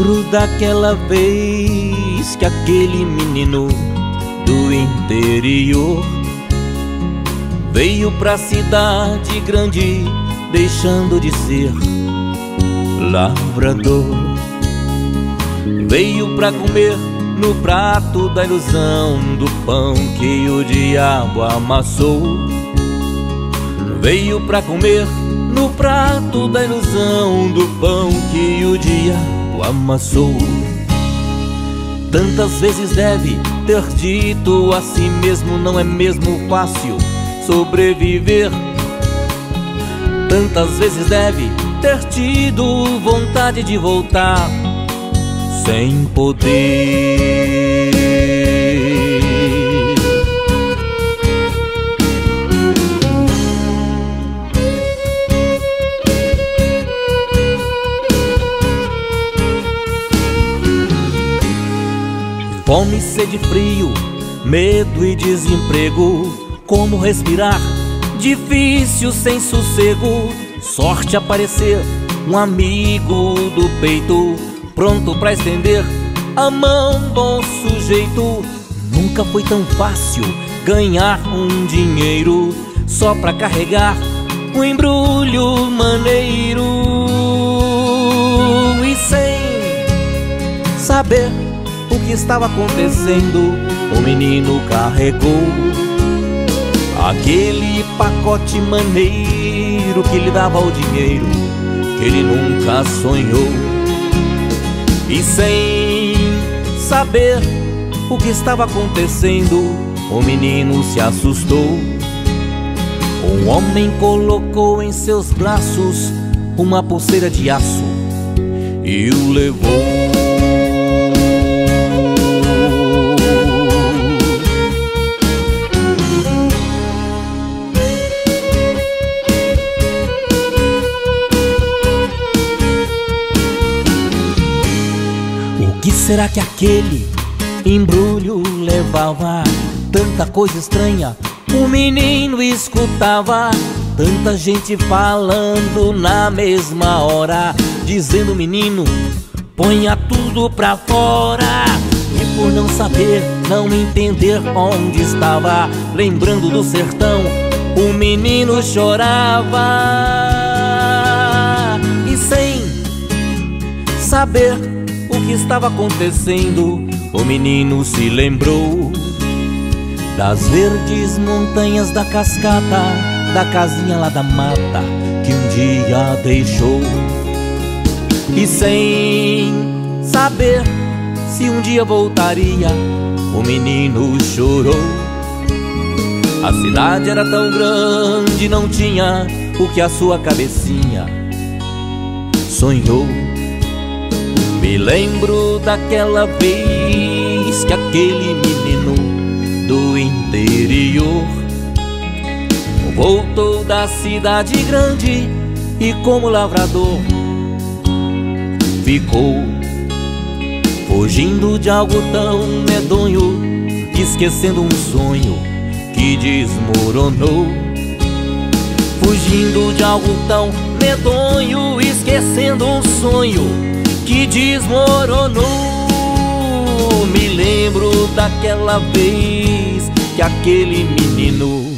lembro daquela vez que aquele menino do interior veio pra cidade grande, deixando de ser lavrador. Veio pra comer no prato da ilusão do pão que o diabo amassou. Veio pra comer no prato da ilusão do pão que o diabo amassou. Tantas vezes deve ter dito a si mesmo: não é mesmo fácil sobreviver. Tantas vezes deve ter tido vontade de voltar sem poder. Fome, sede, frio, medo e desemprego. Como respirar? Difícil sem sossego. Sorte aparecer, um amigo do peito, pronto pra estender a mão, bom sujeito. Nunca foi tão fácil ganhar um dinheiro só pra carregar um embrulho maneiro e sem saber o que estava acontecendo, o menino carregou aquele pacote maneiro que lhe dava o dinheiro que ele nunca sonhou. E sem saber o que estava acontecendo, o menino se assustou. Um homem colocou em seus braços uma pulseira de aço e o levou. Que será que aquele embrulho levava? Tanta coisa estranha o menino escutava. Tanta gente falando na mesma hora, dizendo: Menino, ponha tudo pra fora. E por não saber, não entender onde estava, lembrando do sertão, o menino chorava. E sem saber que estava acontecendo, o menino se lembrou das verdes montanhas da cascata, da casinha lá da mata que um dia deixou. E sem saber se um dia voltaria, o menino chorou. A cidade era tão grande, não tinha o que a sua cabecinha sonhou. Me lembro daquela vez que aquele menino do interior voltou da cidade grande e, como lavrador, ficou fugindo de algo tão medonho, esquecendo um sonho que desmoronou. Fugindo de algo tão medonho, esquecendo um sonho que desmoronou. Me lembro daquela vez que aquele menino